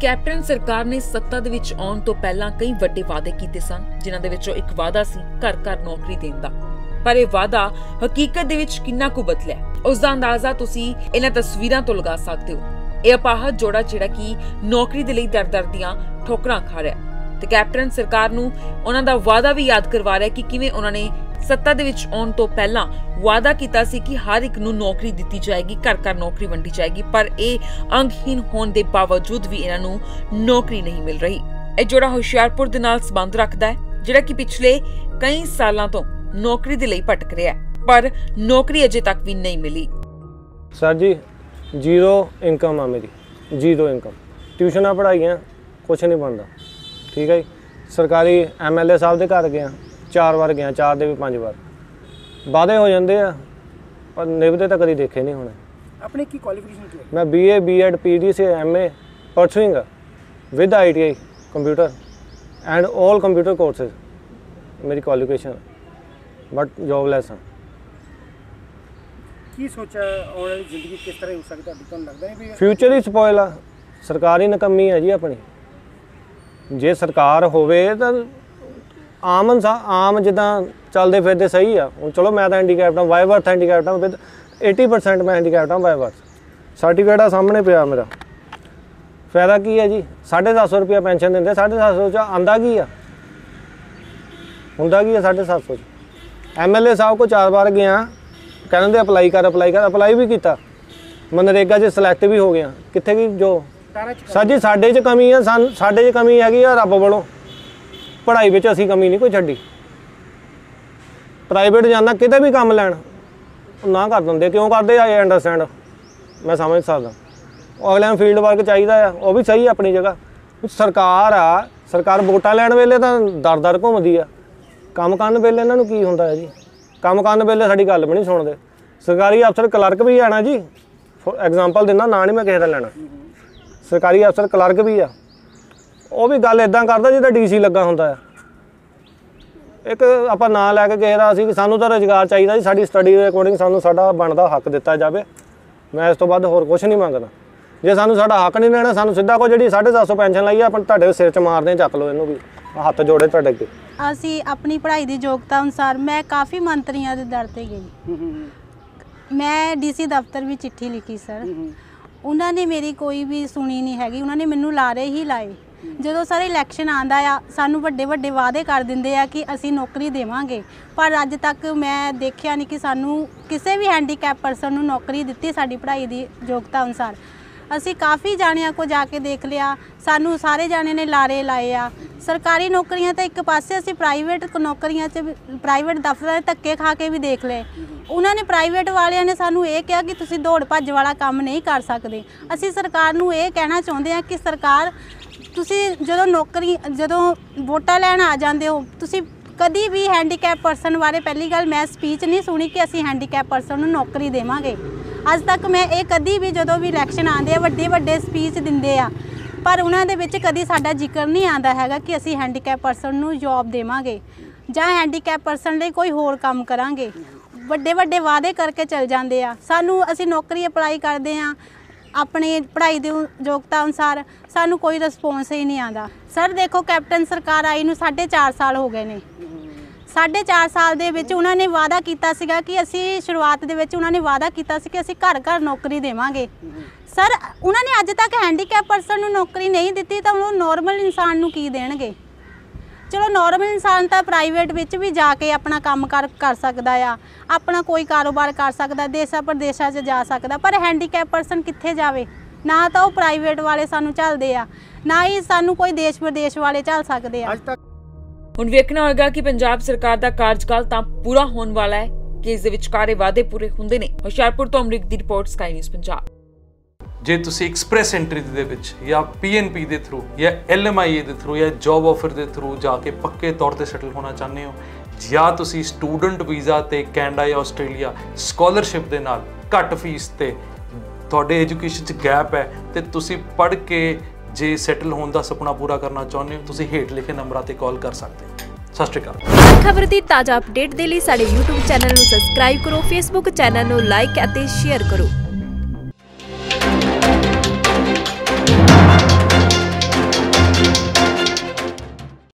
Captain ਸਰਕਾਰ ਨੇ ਸੱਤਾ ਦੇ ਵਿੱਚ ਆਉਣ ਤੋਂ ਪਹਿਲਾਂ ਕਈ ਵੱਡੇ ਵਾਅਦੇ ਕੀਤੇ ਸਨ, ਜਿਨ੍ਹਾਂ ਦੇ ਵਿੱਚੋਂ ਇੱਕ ਵਾਅਦਾ ਸੀ ਘਰ ਘਰ ਨੌਕਰੀ ਦੇਣ ਦਾ। ਪਰ ਇਹ ਵਾਅਦਾ ਹਕੀਕਤ ਦੇ ਵਿੱਚ ਕਿੰਨਾ ਕੁ ਬਦਲਿਆ? ਉਸ ਦਾ ਅੰਦਾਜ਼ਾ ਤੁਸੀਂ ਇਹਨਾਂ ਤਸਵੀਰਾਂ ਤੋਂ ਲਗਾ ਸਕਦੇ ਹੋ। ਇਹ ਅਪਾਹਜ ਜੋੜਾ ਜਿਹੜਾ ਕਿ ਨੌਕਰੀ ਦੇ ਲਈ ਦਰ-ਦਰ ਦੀਆਂ ਠੋਕਰਾਂ ਖਾ ਰਿਹਾ ਤੇ ਕੈਪਟਨ ਸਰਕਾਰ ਨੂੰ ਉਹਨਾਂ ਦਾ ਵਾਅਦਾ ਵੀ ਯਾਦ ਕਰਵਾ ਰਿਹਾ ਕਿ ਕਿਵੇਂ ਉਹਨਾਂ ਨੇ ਸੱਤਾ ਦੇ ਵਿੱਚ ਆਉਣ ਤੋਂ ਪਹਿਲਾਂ ਵਾਅਦਾ ਕੀਤਾ ਸੀ ਕਿ ਹਰ ਇੱਕ ਨੂੰ ਨੌਕਰੀ ਦਿੱਤੀ ਜਾਏਗੀ, ਘਰ ਘਰ ਨੌਕਰੀ ਵੰਡੀ ਜਾਏਗੀ, ਪਰ ਇਹ ਅੰਗਹੀਨ ਹੋਣ ਦੇ ਬਾਵਜੂਦ ਵੀ ਇਹਨਾਂ ਨੂੰ ਨੌਕਰੀ ਨਹੀਂ ਮਿਲ ਰਹੀ। ਇਹ ਜੋੜਾ ਹੁਸ਼ਿਆਰਪੁਰ ਦੇ ਨਾਲ ਸੰਬੰਧ ਰੱਖਦਾ ਹੈ, ਜਿਹੜਾ ਕਿ ਪਿਛਲੇ ਕਈ ਸਾਲਾਂ ਤੋਂ ਨੌਕਰੀ ਦੇ ਲਈ ਭਟਕ ਰਿਹਾ ਹੈ, ਪਰ ਨੌਕਰੀ ਅਜੇ ਤੱਕ ਵੀ ਨਹੀਂ ਮਿਲੀ। ਸਰ ਜੀ, ਜ਼ੀਰੋ ਇਨਕਮ ਆ ਮੇਰੀ, ਜ਼ੀਰੋ ਇਨਕਮ। ਟਿਊਸ਼ਨਾਂ ਪੜਾਈਆਂ ਕੁਝ ਨਹੀਂ ਬਣਦਾ। ਠੀਕ ਹੈ ਜੀ? ਸਰਕਾਰੀ ਐਮਐਲਏ ਸਾਹਿਬ ਦੇ ਘਰ ਗਿਆ ਚਾਰ ਵਾਰ ਗਿਆ ਚਾਰ ਦੇ ਵੀ ਪੰਜ ਵਾਰ। ਵਾਅਦੇ ਹੋ ਜਾਂਦੇ ਆ ਪਰ ਨਿਭਦੇ ਤਾਂ ਕਦੀ ਦੇਖੇ ਨਹੀਂ ਹੋਣੇ। ਆਪਣੇ ਕੀ ਕੁਆਲੀਫਿਕੇਸ਼ਨ ਕੀ ਹੈ? ਮੈਂ BA BEd PDC MA pursuing with ITI computer and 올 computer courses ਮੇਰੀ ਕੁਆਲੀਫਿਕੇਸ਼ਨ ਬਟ ਜੋਬਲੈਸ ਹਾਂ ਕੀ ਸੋਚਿਆ ਆਉਣ ਵਾਲੀ ਜ਼ਿੰਦਗੀ ਕਿਸ ਤਰ੍ਹਾਂ ਹੋ ਸਕਦੀ? ਤੁਹਾਡੀ ਤੁਹਾਨੂੰ ਲੱਗਦਾ ਹੈ ਵੀ ਫਿਊਚਰ ਹੀ ਸਪੋਇਲ ਆ ਸਰਕਾਰੀ ਨਕਮੀ ਹੈ ਜੀ ਆਪਣੀ। ਜੇ ਸਰਕਾਰ ਹੋਵੇ ਤਾਂ ਆਮ ਇਨਸਾ ਆਮ ਜਿੱਦਾਂ ਚੱਲਦੇ ਫਿਰਦੇ ਸਹੀ ਆ। ਹੁਣ ਚਲੋ ਮੈਂ ਤਾਂ ਹੈਂਡੀਕੈਪਟ ਹਾਂ ਬਾਈ ਬਰਥ ਹੈਂਡੀਕੈਪਟ ਹਾਂ ਵਿਦ 80% ਮੈਂ ਹੈਂਡੀਕੈਪਟ ਹਾਂ ਬਾਈ ਬਰਥ ਸਰਟੀਫਿਕੇਟ ਆ ਸਾਹਮਣੇ ਪਿਆ ਮੇਰਾ। ਫਾਇਦਾ ਕੀ ਹੈ ਜੀ? 750 ਰੁਪਿਆ ਪੈਨਸ਼ਨ ਦਿੰਦੇ 750 ਚ ਆਂਦਾ ਕੀ ਆ? ਹੁੰਦਾ ਕੀ ਆ 750 ਚ? ਐਮਐਲਏ ਸਾਹਿਬ ਕੋ ਚਾਰ ਵਾਰ ਗਿਆ ਕਹਿੰਦੇ ਅਪਲਾਈ ਕਰ ਅਪਲਾਈ ਕਰ ਅਪਲਾਈ ਵੀ ਕੀਤਾ। ਮਨਰੇਗਾ 'ਚ ਸਿਲੈਕਟ ਵੀ ਹੋ ਗਿਆ। ਕਿੱਥੇ ਗਈ ਜੋ? ਤਾਰਾ ਚ ਸਰ ਜੀ ਸਾਡੇ 'ਚ ਕਮੀ ਆ ਸਾਡੇ 'ਚ ਕਮੀ ਹੈਗੀ ਆ ਰੱਬ ਵੱਲੋਂ। ਪੜ੍ਹਾਈ ਵਿੱਚ ਅਸੀਂ ਕਮੀ ਨਹੀਂ ਕੋਈ ਛੱਡੀ। ਪ੍ਰਾਈਵੇਟ ਜਾਂਦਾ ਕਿਤੇ ਵੀ ਕੰਮ ਲੈਣ ਨਾ ਕਰ ਦਿੰਦੇ। ਕਿਉਂ ਕਰਦੇ ਆ ਇਹ ਅੰਡਰਸਟੈਂਡ ਮੈਂ ਸਮਝ ਸਕਦਾ। ਉਹ ਅਗਲਿਆਂ ਨੂੰ ਫੀਲਡ ਵਰਕ ਚਾਹੀਦਾ ਆ, ਉਹ ਵੀ ਸਹੀ ਆ ਆਪਣੀ ਜਗ੍ਹਾ। ਸਰਕਾਰ ਆ, ਸਰਕਾਰ ਵੋਟਾਂ ਲੈਣ ਵੇਲੇ ਤਾਂ ਦਰ-ਦਰ ਘੁੰਮਦੀ ਆ। ਕੰਮ ਕਰਨ ਵੇਲੇ ਇਹਨਾਂ ਨੂੰ ਕੀ ਹੁੰਦਾ ਹੈ ਜੀ? ਕੰਮ ਕਰਨ ਵੇਲੇ ਸਾਡੀ ਗੱਲ ਵੀ ਨਹੀਂ ਸੁਣਦੇ। ਸਰਕਾਰੀ ਅਫਸਰ ਕਲਰਕ ਵੀ ਆਣਾ ਜੀ। ਐਗਜ਼ਾਮਪਲ ਦਿੰਦਾ, ਨਾ ਨਹੀਂ ਮੈਂ ਕਿਸੇ ਦਾ ਲੈਣਾ। ਸਰਕਾਰੀ ਅਫਸਰ ਕਲਰਕ ਵੀ ਆ। ਉਹ ਵੀ ਗੱਲ ਇਦਾਂ ਕਰਦਾ ਜਿੱਦਾਂ ਡੀਸੀ ਲੱਗਾ ਹੁੰਦਾ ਆ। ਇੱਕ ਆਪਾਂ ਨਾਂ ਲੈ ਕੇ ਗਏ ਦਾ ਸੀ ਕਿ ਸਾਨੂੰ ਤਾਂ ਰੋਜ਼ਗਾਰ ਚਾਹੀਦਾ ਜੀ ਸਾਡੀ ਸਟੱਡੀ ਦੇ ਅਕੋਰਡਿੰਗ ਸਾਨੂੰ ਸਾਡਾ ਬਣਦਾ ਹੱਕ ਦਿੱਤਾ ਜਾਵੇ। ਮੈਂ ਇਸ ਤੋਂ ਵੱਧ ਹੋਰ ਕੁਝ ਨਹੀਂ ਮੰਗਦਾ। ਜੇ ਸਾਨੂੰ ਸਾਡਾ ਹੱਕ ਨਹੀਂ ਲੈਣਾ ਸਾਨੂੰ ਸਿੱਧਾ ਕੋ ਜਿਹੜੀ 750 ਪੈਨਸ਼ਨ ਲਈ ਆ ਆਪਾਂ ਤੁਹਾਡੇ ਸਿਰ 'ਚ ਮਾਰਦੇ ਚੱਕ ਲਓ ਇਹਨੂੰ ਵੀ ਹੱਥ ਜੋੜੇ ਤੁਹਾਡੇ ਅੱਗੇ। ਅਸੀਂ ਆਪਣੀ ਪੜ੍ਹਾਈ ਦੀ ਯੋਗਤਾ ਅਨੁਸਾਰ ਮੈਂ ਕਾਫੀ ਮੰਤਰੀਆਂ ਦੇ ਦਰ ਤੇ ਗਈ। ਮੈਂ ਡੀਸੀ ਦਫ਼ਤਰ ਵੀ ਚਿੱਠੀ ਲਿਖੀ ਸਰ। ਉਹਨਾਂ ਨੇ ਮੇਰੀ ਕੋਈ ਵੀ ਸੁਣੀ ਨਹੀਂ ਹੈਗੀ ਉਹਨਾਂ ਨੇ ਮੈਨੂੰ ਲਾਰੇ ਹੀ ਲਾਏ। ਜਦੋਂ ਸਾਰੇ ਇਲੈਕਸ਼ਨ ਆਂਦਾ ਆ, ਸਾਨੂੰ ਵੱਡੇ ਵੱਡੇ ਵਾਅਦੇ ਕਰ ਦਿੰਦੇ ਆ ਕਿ ਅਸੀਂ ਨੌਕਰੀ ਦੇਵਾਂਗੇ। ਪਰ ਅੱਜ ਤੱਕ ਮੈਂ ਦੇਖਿਆ ਨਹੀਂ ਕਿ ਸਾਨੂੰ ਕਿਸੇ ਵੀ ਹੈਂਡੀਕੈਪ ਪਰਸਨ ਨੂੰ ਨੌਕਰੀ ਦਿੱਤੀ ਸਾਡੀ ਪੜ੍ਹਾਈ ਦੀ ਯੋਗਤਾ ਅਨੁਸਾਰ। ਅਸੀਂ ਕਾਫੀ ਜਾਣਿਆਂ ਕੋ ਜਾ ਕੇ ਦੇਖ ਲਿਆ, ਸਾਨੂੰ ਸਾਰੇ ਜਾਣੇ ਨੇ ਲਾਰੇ ਲਾਏ ਆ। ਸਰਕਾਰੀ ਨੌਕਰੀਆਂ ਤਾਂ ਇੱਕ ਪਾਸੇ ਅਸੀਂ ਪ੍ਰਾਈਵੇਟ ਨੌਕਰੀਆਂ 'ਚ ਪ੍ਰਾਈਵੇਟ ਦਫ਼ਤਰਾਂ 'ਚ ਧੱਕੇ ਖਾ ਕੇ ਵੀ ਦੇਖ ਲਏ। ਉਹਨਾਂ ਨੇ ਪ੍ਰਾਈਵੇਟ ਵਾਲਿਆਂ ਨੇ ਸਾਨੂੰ ਇਹ ਕਿਹਾ ਕਿ ਤੁਸੀਂ ਦੌੜ ਭੱਜ ਵਾਲਾ ਕੰਮ ਨਹੀਂ ਕਰ ਸਕਦੇ। ਅਸੀਂ ਸਰਕਾਰ ਨੂੰ ਇਹ ਕਹਿਣਾ ਚਾਹੁੰਦੇ ਹਾਂ ਕਿ ਸਰਕਾਰ ਤੁਸੀਂ ਜਦੋਂ ਨੌਕਰੀ, ਜਦੋਂ ਵੋਟਾਂ ਲੈਣ ਆ ਜਾਂਦੇ ਹੋ, ਤੁਸੀਂ ਕਦੀ ਵੀ ਹੈਂਡੀਕੈਪ ਪਰਸਨ ਬਾਰੇ ਪਹਿਲੀ ਗੱਲ ਮੈਂ ਸਪੀਚ ਨਹੀਂ ਸੁਣੀ ਕਿ ਅਸੀਂ ਹੈਂਡੀਕੈਪ ਪਰਸਨ ਨੂੰ ਨੌਕਰੀ ਦੇਵਾਂਗੇ। ਅੱਜ ਤੱਕ ਮੈਂ ਇਹ ਕਦੀ ਵੀ ਜਦੋਂ ਵੀ ਇਲੈਕਸ਼ਨ ਆਉਂਦੇ ਆ ਵੱਡੇ ਵੱਡੇ ਸਪੀਚ ਦਿੰਦੇ ਆ, ਪਰ ਉਹਨਾਂ ਦੇ ਵਿੱਚ ਕਦੀ ਸਾਡਾ ਜ਼ਿਕਰ ਨਹੀਂ ਆਉਂਦਾ ਹੈਗਾ ਕਿ ਅਸੀਂ ਹੈਂਡੀਕੈਪ ਪਰਸਨ ਨੂੰ ਜੌਬ ਦੇਵਾਂਗੇ ਜਾਂ ਹੈਂਡੀਕੈਪ ਪਰਸਨ ਲਈ ਕੋਈ ਹੋਰ ਕੰਮ ਕਰਾਂਗੇ। ਵੱਡੇ ਵੱਡੇ ਵਾਅਦੇ ਕਰਕੇ ਚਲ ਜਾਂਦੇ ਆ। ਸਾਨੂੰ, ਅਸੀਂ ਨੌਕਰੀ ਅਪਲਾਈ ਕਰਦੇ ਆ ਆਪਣੇ ਪੜ੍ਹਾਈ ਦੇ ਯੋਗਤਾ ਅਨੁਸਾਰ ਸਾਨੂੰ ਕੋਈ ਰਿਸਪੌਂਸ ਹੀ ਨਹੀਂ ਆਉਂਦਾ। ਸਰ ਦੇਖੋ, ਕੈਪਟਨ ਸਰਕਾਰ ਆਈ ਨੂੰ 4.5 ਸਾਲ ਹੋ ਗਏ ਨੇ। ਸਾਢੇ ਚਾਰ ਸਾਲ ਦੇ ਵਿੱਚ ਉਹਨਾਂ ਨੇ ਵਾਅਦਾ ਕੀਤਾ ਸੀਗਾ ਕਿ ਅਸੀਂ ਸ਼ੁਰੂਆਤ ਦੇ ਵਿੱਚ ਉਹਨਾਂ ਨੇ ਵਾਅਦਾ ਕੀਤਾ ਸੀ ਕਿ ਅਸੀਂ ਘਰ ਘਰ ਨੌਕਰੀ ਦੇਵਾਂਗੇ। ਸਰ ਉਹਨਾਂ ਨੇ ਅੱਜ ਤੱਕ ਹੈਂਡੀਕੈਪ ਪਰਸਨ ਨੂੰ ਨੌਕਰੀ ਨਹੀਂ ਦਿੱਤੀ ਤਾਂ ਉਹ ਨਾਰਮਲ ਇਨਸਾਨ ਨੂੰ ਕੀ ਦੇਣਗੇ? ਚਲੋ ਨਾਰਮਲ ਇਨਸਾਨ ਤਾਂ ਪ੍ਰਾਈਵੇਟ ਵਿੱਚ ਵੀ ਜਾ ਕੇ ਆਪਣਾ ਕੰਮ ਕਰ ਕਰ ਸਕਦਾ ਆ। ਆਪਣਾ ਕੋਈ ਕਾਰੋਬਾਰ ਕਰ ਸਕਦਾ ਦੇਸ਼ਾਂ ਪ੍ਰਦੇਸ਼ਾਂ 'ਚ ਜਾ ਸਕਦਾ। ਪਰ ਹੈਂਡੀਕੈਪ ਪਰਸਨ ਕਿੱਥੇ ਜਾਵੇ? ਨਾ ਤਾਂ ਉਹ ਪ੍ਰਾਈਵੇਟ ਵਾਲੇ ਸਾਨੂੰ ਝੱਲਦੇ ਆ ਨਾ ਹੀ ਸਾਨੂੰ ਕੋਈ ਦੇਸ਼ ਵਿਦੇਸ਼ ਵਾਲੇ ਝੱਲ ਸਕਦੇ ਆ। ਅੱਜ ਤੱਕ ਹੁਣ ਵੇਖਣਾ ਹੋਏਗਾ ਕਿ ਪੰਜਾਬ ਸਰਕਾਰ ਦਾ ਕਾਰਜਕਾਲ ਤਾਂ ਪੂਰਾ ਹੋਣ ਵਾਲਾ ਹੈ ਕਿ ਇਸ ਦੇ ਵਿਚਕਾਰੇ ਵਾਅਦੇ ਪੂਰੇ ਹੁੰਦੇ ਨੇ। ਹੁਸ਼ਿਆਰਪੁਰ ਤੋਂ ਅਮਰੀਕ ਦੀ ਰਿਪੋਰਟ ਸਕਾਈ ਨਿਊਜ਼ ਪੰਜਾਬ। ਜੇ ਤੁਸੀਂ ਐਕਸਪ੍ਰੈਸ ਐਂਟਰੀ ਦੇ ਵਿੱਚ ਜਾਂ ਪੀਐਨਪੀ ਦੇ ਥਰੂ ਜਾਂ ਐਲਐਮਆਈਏ ਦੇ ਥਰੂ ਜਾਂ ਜੌਬ ਆਫਰ ਦੇ ਥਰੂ ਜਾ ਕੇ ਪੱਕੇ ਤੌਰ ਤੇ ਸੈਟਲ ਹੋਣਾ ਚਾਹੁੰਦੇ ਹੋ, ਜਾਂ ਤੁਸੀਂ ਸਟੂਡੈਂਟ ਵੀਜ਼ਾ ਤੇ ਕੈਨੇਡਾ ਜਾਂ ਆਸਟ੍ਰੇਲੀਆ ਸਕਾਲਰਸ਼ਿਪ ਦੇ ਨਾਲ ਘੱਟ ਫੀਸ ਤੇ ਤੁਹਾਡੇ ਐਜੂਕੇਸ਼ਨ 'ਚ ਗੈਪ ਹੈ ਤੇ ਤੁਸੀਂ ਪੜ੍ਹ ਕੇ ਜੇ ਸੈਟਲ ਹੋਣ ਦਾ ਸੁਪਨਾ ਪੂਰਾ ਕਰਨਾ ਚਾਹੁੰਦੇ ਹੋ, ਤੁਸੀਂ ਹੇਠ ਲਿਖੇ ਨੰਬਰਾਂ ਤੇ ਕਾਲ ਕਰ ਸਕਦੇ ਹੋ। ਸਤਿ ਸ਼੍ਰੀ ਅਕਾਲ। ਖਬਰ ਦੀ ਤਾਜ਼ਾ ਅਪਡੇਟ ਦੇ ਲਈ ਸਾਡੇ YouTube ਚੈਨਲ ਨੂੰ ਸਬਸਕ੍ਰਾਈਬ ਕਰੋ, Facebook ਚੈਨਲ ਨੂੰ ਲਾਈਕ ਅਤੇ ਸ਼ੇਅਰ ਕਰੋ।